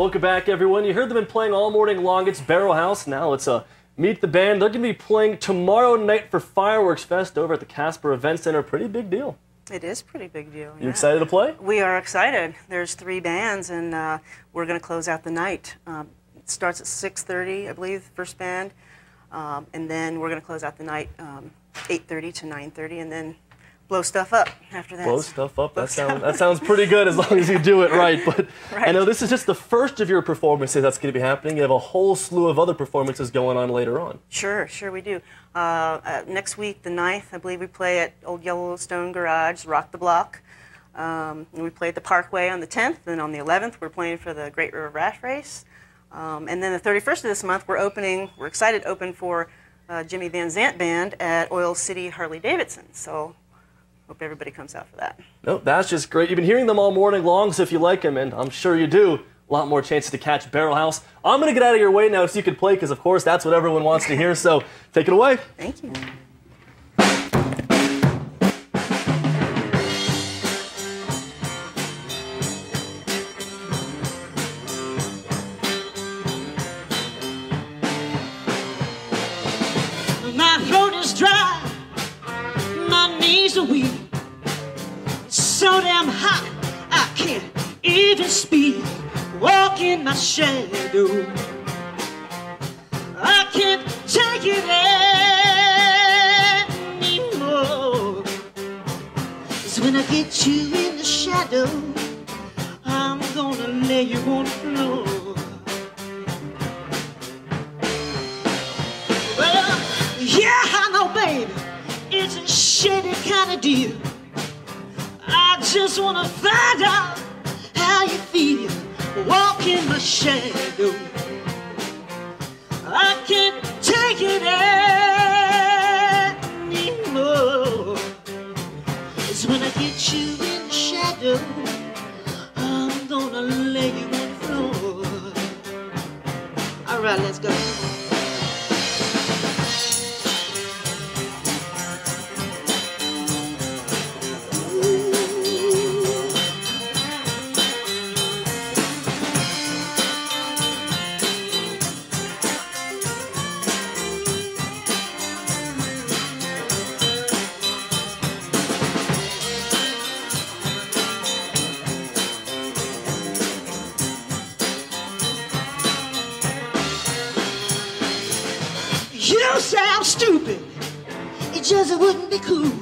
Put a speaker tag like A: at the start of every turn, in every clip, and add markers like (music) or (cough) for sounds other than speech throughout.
A: Welcome back, everyone. You heard them been playing all morning long. It's Barrel House. Now let's uh, meet the band. They're going to be playing tomorrow night for Fireworks Fest over at the Casper Event Center. Pretty big deal.
B: It is pretty big deal.
A: You
B: yeah.
A: excited to play?
B: We are excited. There's three bands, and uh, we're going to close out the night. Um, it starts at 6:30, I believe, first band, um, and then we're going to close out the night um, 8:30 to 9:30, and then blow stuff up after that.
A: Blow stuff up. That sounds that sounds pretty good as long as you do it right. But (laughs)
B: Right.
A: I know this is just the first of your performances that's going to be happening. You have a whole slew of other performances going on later on.
B: Sure, sure we do. Uh, uh, next week, the 9th, I believe we play at Old Yellowstone Garage, Rock the Block. Um, and we play at the Parkway on the 10th, and on the 11th, we're playing for the Great River Raft Race. Um, and then the 31st of this month, we're opening, we're excited to open for uh, Jimmie Van Zant Band at Oil City Harley Davidson. So hope everybody comes out for that.
A: No, that's just great. You've been hearing them all morning long, so if you like them, and I'm sure you do, a lot more chances to catch Barrel House. I'm going to get out of your way now so you can play, because of course that's what everyone wants to hear. So take it away.
B: Thank you.
C: In my shadow. I can't take it anymore. It's when I get you in the shadow, I'm gonna lay you on the floor. Well, yeah, I know, baby, it's a shady kind of deal. I just wanna find out how you feel. In the shadow. I can't take it anymore. It's when I get you in the shadow. I'm gonna lay you on the floor. All right, let's go. You don't sound stupid. It just wouldn't be cool.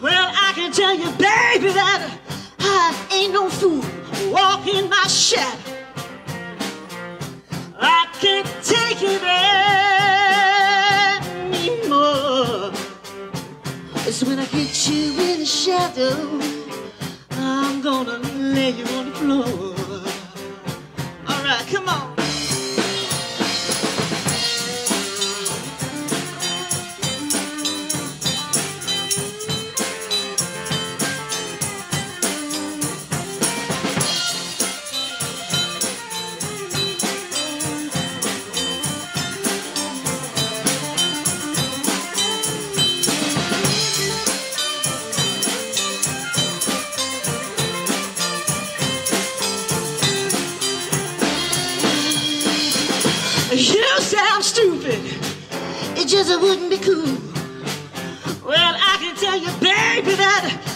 C: Well, I can tell you, baby, that I ain't no fool. Walk in my shadow. I can't take it anymore. It's when I get you in the shadow. I'm gonna lay you on the floor. (laughs) You sound stupid. It just wouldn't be cool. Well, I can tell you, baby, that